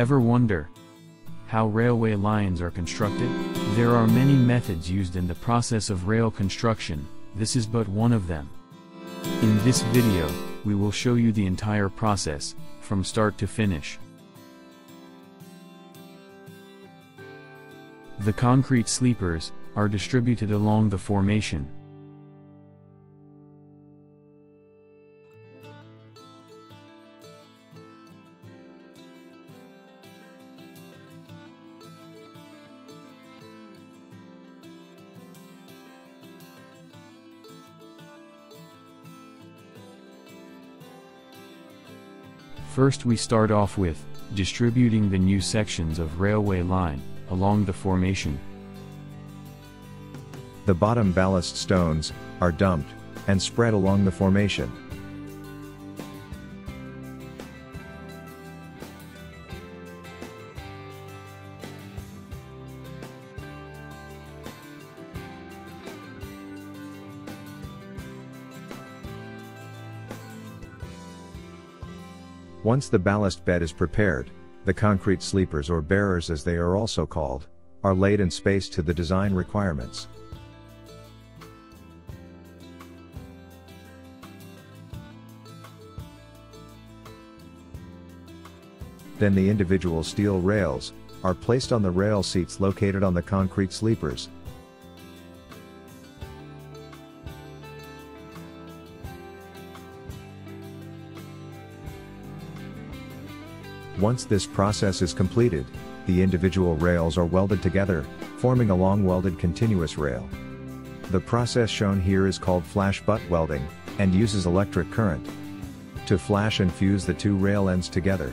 Ever wonder how railway lines are constructed? There are many methods used in the process of rail construction, this is but one of them. In this video, we will show you the entire process, from start to finish. The concrete sleepers are distributed along the formation. First we start off with, distributing the new sections of railway line, along the formation. The bottom ballast stones are dumped and spread along the formation. Once the ballast bed is prepared, the concrete sleepers or bearers as they are also called, are laid and spaced to the design requirements. Then the individual steel rails, are placed on the rail seats located on the concrete sleepers, Once this process is completed, the individual rails are welded together, forming a long welded continuous rail. The process shown here is called flash butt welding, and uses electric current to flash and fuse the two rail ends together.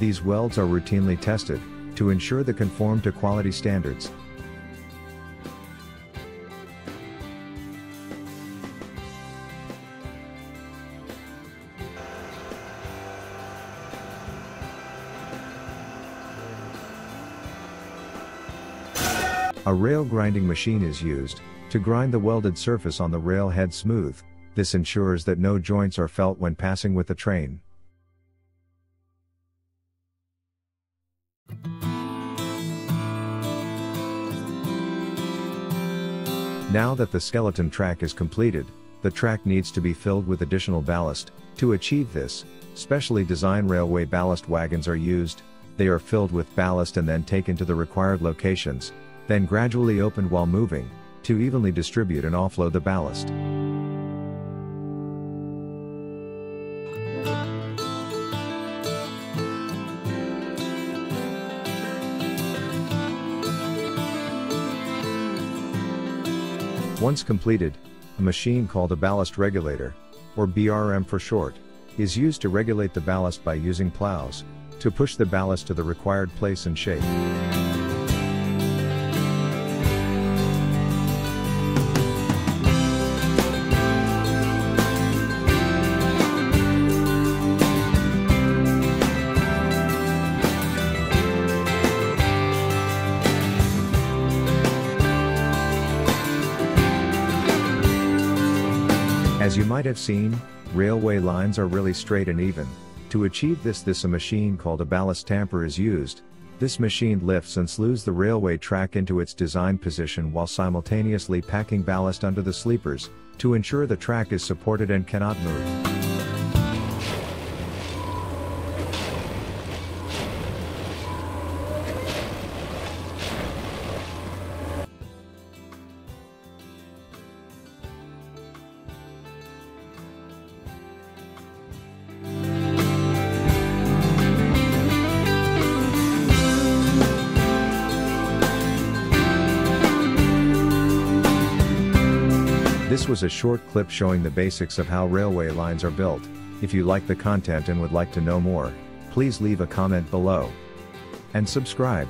These welds are routinely tested, to ensure they conform to quality standards. A rail grinding machine is used, to grind the welded surface on the rail head smooth, this ensures that no joints are felt when passing with the train. Now that the skeleton track is completed, the track needs to be filled with additional ballast. To achieve this, specially designed railway ballast wagons are used, they are filled with ballast and then taken to the required locations, then gradually opened while moving, to evenly distribute and offload the ballast. Once completed, a machine called a ballast regulator, or BRM for short, is used to regulate the ballast by using plows, to push the ballast to the required place and shape. As you might have seen, railway lines are really straight and even. To achieve this this a machine called a ballast tamper is used. This machine lifts and slews the railway track into its design position while simultaneously packing ballast under the sleepers, to ensure the track is supported and cannot move. This was a short clip showing the basics of how railway lines are built. If you like the content and would like to know more, please leave a comment below. And subscribe.